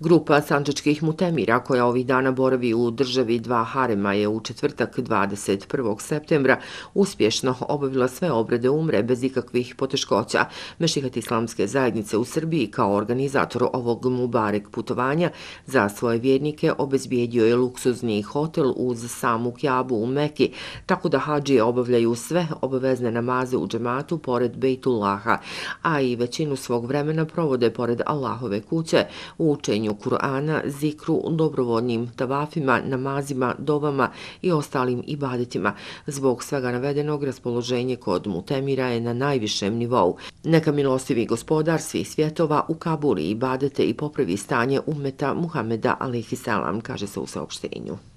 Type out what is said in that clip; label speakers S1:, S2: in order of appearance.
S1: Grupa sanđačkih mutemira koja ovih dana boravi u državi dva harema je u četvrtak 21. septembra uspješno obavila sve obrede umre bez ikakvih poteškoća. Mešihat islamske zajednice u Srbiji kao organizator ovog Mubarek putovanja za svoje vjernike obezbijedio je luksuzni hotel uz samu Kjabu u Meki, tako da hađije obavljaju sve obavezne namaze u džematu pored Bejtullaha, a i većinu svog vremena provode pored Allahove kuće u učenju Kur'ana, zikru, dobrovodnim tavafima, namazima, dovama i ostalim ibadetima. Zbog svega navedenog, raspoloženje kod Mutemira je na najvišem nivou. Neka milostivi gospodar svih svjetova u Kabuli ibadete i popravi stanje umeta Muhameda alaihissalam, kaže se u saopštenju.